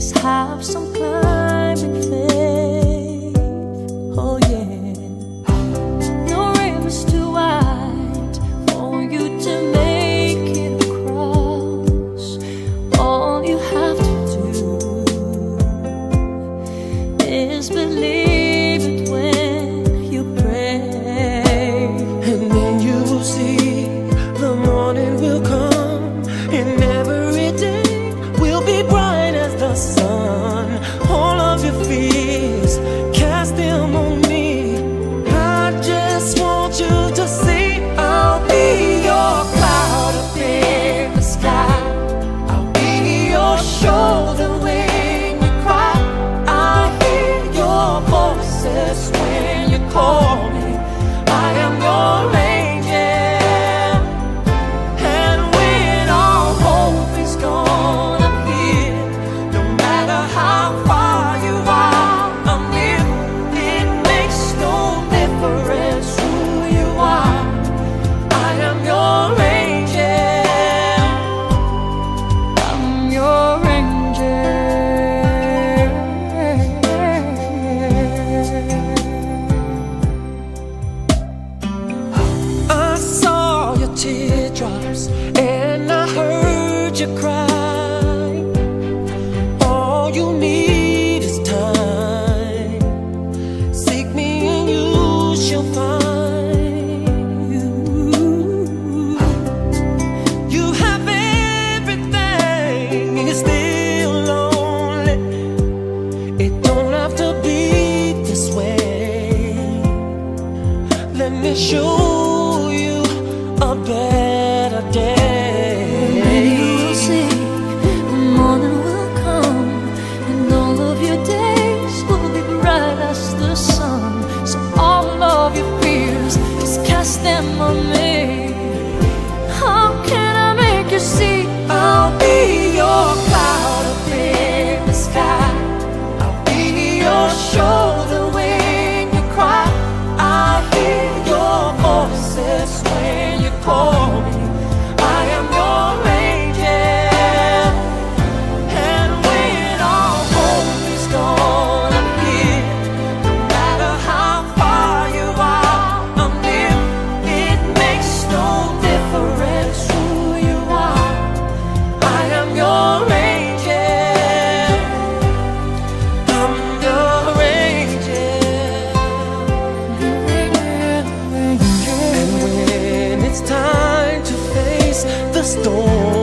Let's have some climbing thing. and I heard you cry. storm.